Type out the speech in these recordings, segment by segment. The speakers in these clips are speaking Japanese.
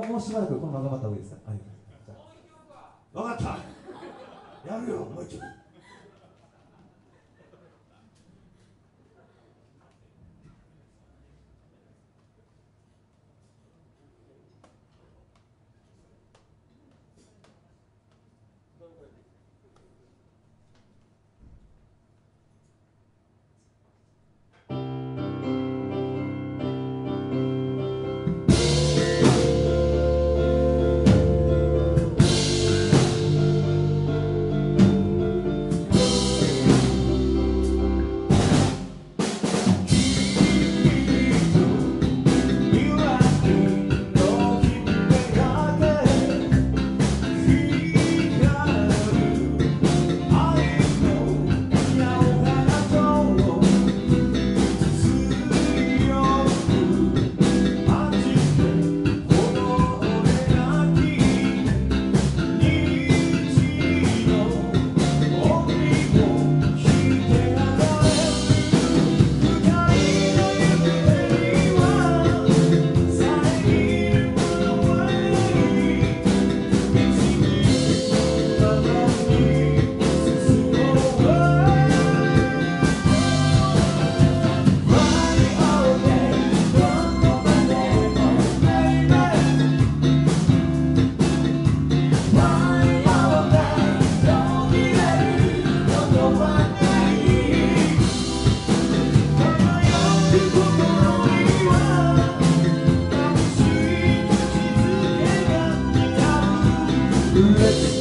もうしばらくこのままった方がいいですか？かった。やるよもう一度。Let's go.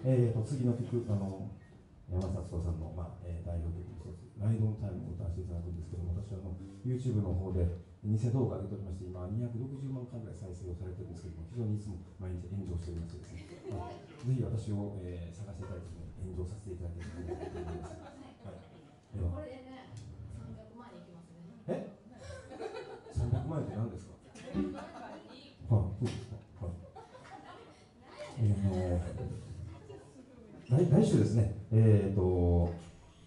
えー、と次の曲あの山里子さんの、まあえー代表曲の一つ「ライドオンタイム」を歌わせていただくんですけど私はあの YouTube の方で偽動画が出ておりまして今260万回ぐらい再生をされてるんですけども非常にいつも毎日炎上しておりましてですね、まあ、ぜひ私を、えー探していただいて、ね、炎上させていただきたいと思います。はい、ではこれでね300万に行きますねえ300万円って何ですかはい、そうですか。はい。えー、あの来来週ですね、えー、と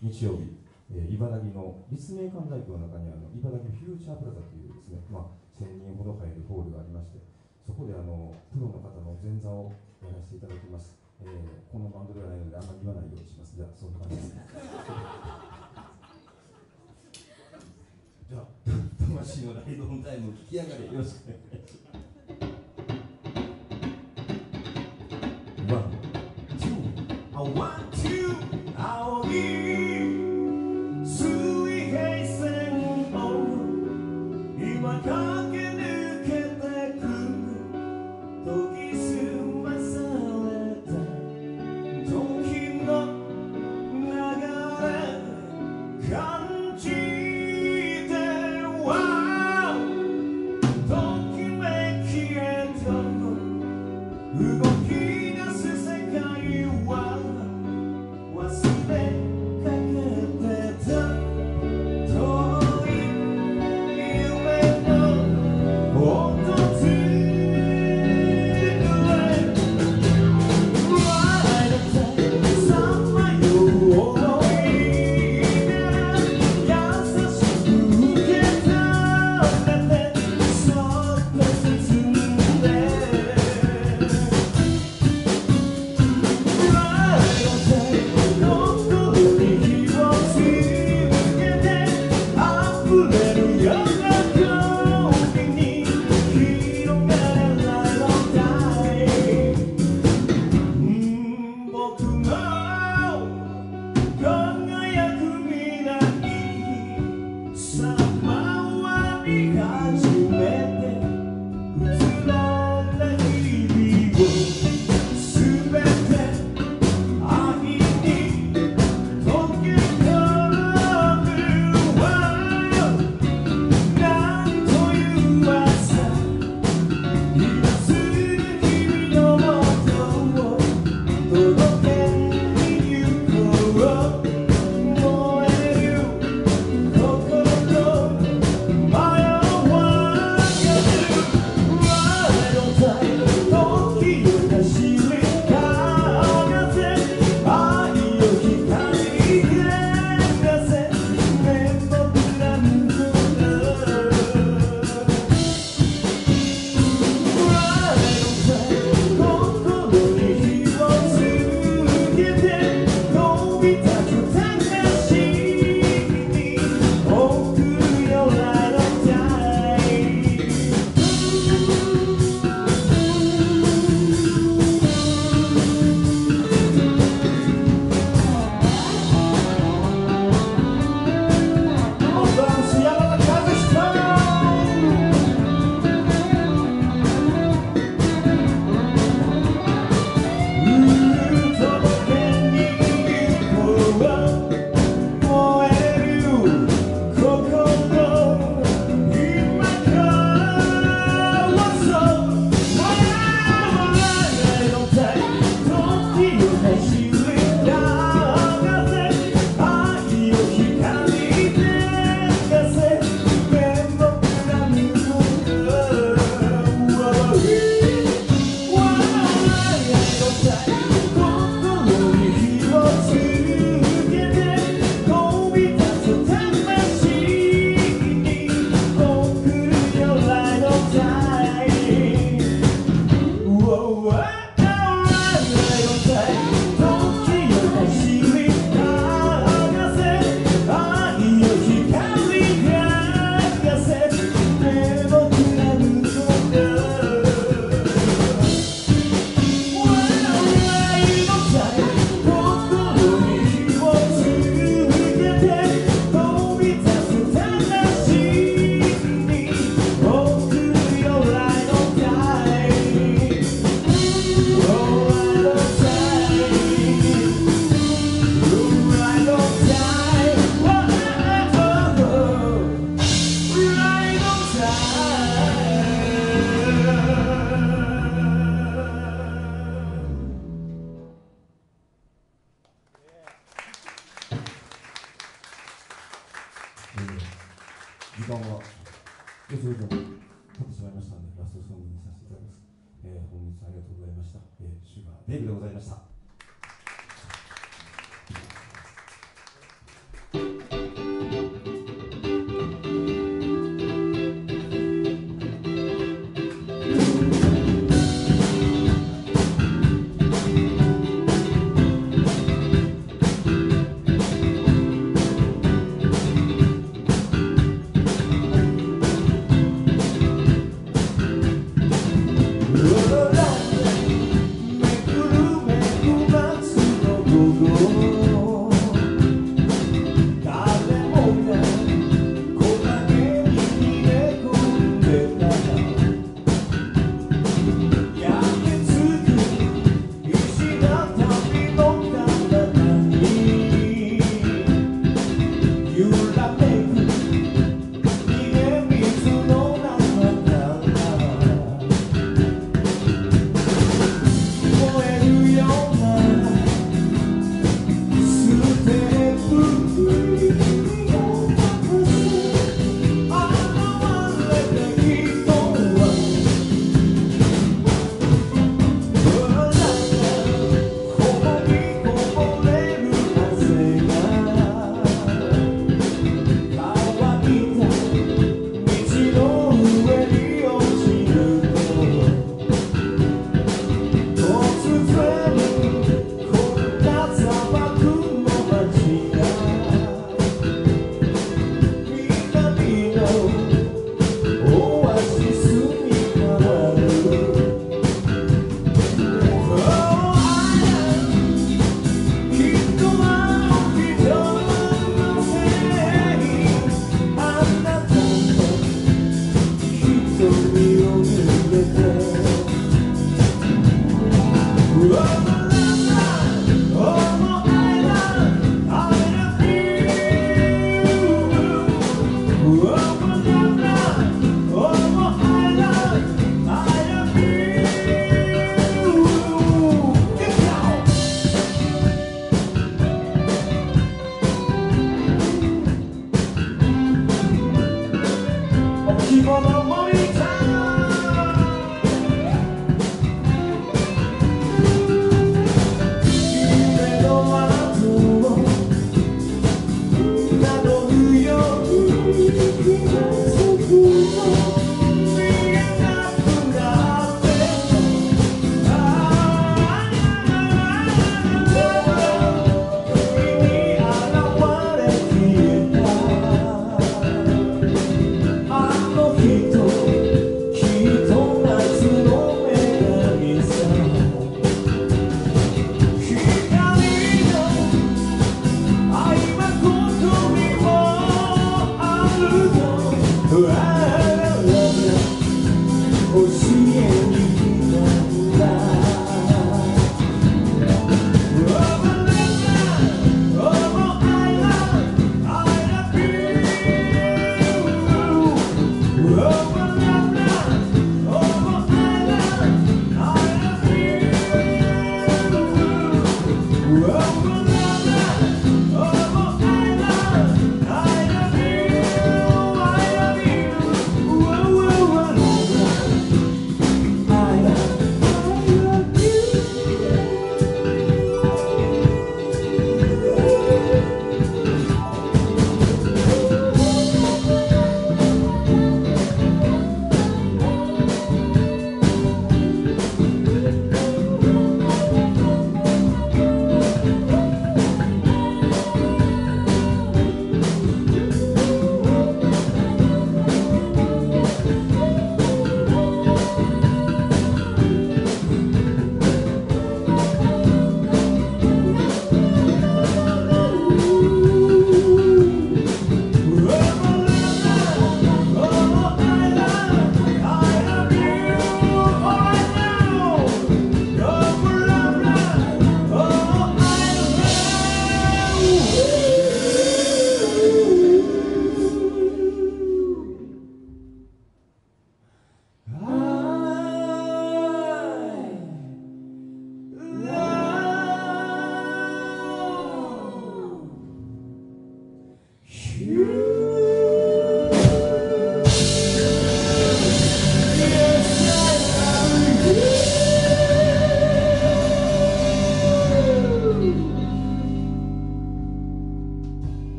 日曜日、えー、茨城の立命館大学の中にあの茨城フューチャープラザというですね、まあ、1000人ほど入るホールがありまして、そこであのプロの方の前座をやらせていただきます。えー、このバンドではないのであんまり言わないようにします。じゃあ、そんな感じです。じゃあ、魂のライドオンタイム、聞き上がれ、よろしくお願いします。